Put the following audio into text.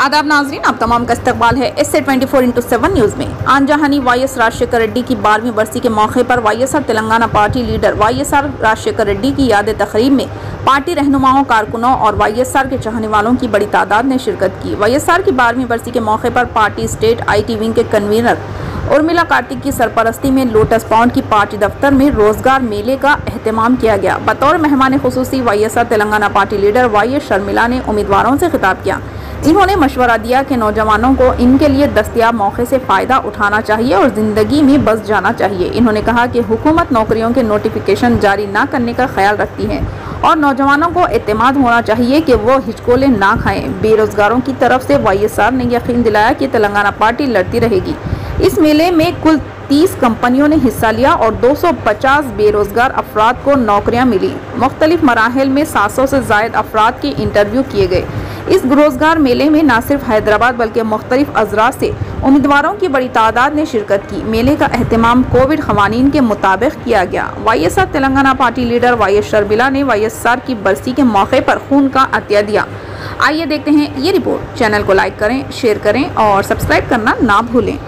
आदाब नाजरीन, आप तमाम का इस्तकबाल है A twenty four into seven news में। आनजहानी वाई एस राजशेखर रेड्डी की बारहवीं बरसी के मौके पर Y S R Telangana party leader Y S R Rajashekhar Reddy की याद तकरीब में। पार्टी रहनुमाओं, कारकुनों और वाई एस आर के चाहने वालों की बड़ी तादाद ने शिरकत की। वाई एस आर की बारहवीं बरसी के मौके पर party state I T wing के कन्वीनर उर्मिला कार्तिक की सरपरस्ती में लोटस पॉन्ड की पार्टी दफ्तर में रोज़गार मेले का अहतमाम किया गया। बतौर मेहमान खसूसी Y S R Telangana party leader Y S Sharmila ने उम्मीदवारों से खिताब किया। इन्होंने मशवरा दिया कि नौजवानों को इनके लिए दस्तियाब मौके से फ़ायदा उठाना चाहिए और ज़िंदगी में बस जाना चाहिए। इन्होंने कहा कि हुकूमत नौकरियों के नोटिफिकेशन जारी ना करने का ख्याल रखती है और नौजवानों को अतमाद होना चाहिए कि वो हिचकोले ना खाएँ। बेरोज़गारों की तरफ़ से वाई एस आर ने यकीन दिलाया कि तेलंगाना पार्टी लड़ती रहेगी। इस मेले में कुल 30 कंपनियों ने हिस्सा लिया और 250 बेरोजगार अफराद को नौकरियाँ मिली। मुख्तलिफ़ मराहल में 700 से जायद अफराद के इंटरव्यू किए गए। इस रोज़गार मेले में न सिर्फ़ हैदराबाद बल्कि मुख्तलिफ़ अजरा से उम्मीदवारों की बड़ी तादाद ने शिरकत की। मेले का अहतमाम कोविड खवानीन के मुताबिक किया गया। Y S R Telangana party leader Y S Sharmila ने वाई एस आर की बरसी के मौके पर खून का अतिया दिया। आइए देखते हैं ये रिपोर्ट। चैनल को लाइक करें, शेयर करें और सब्सक्राइब करना ना भूलें।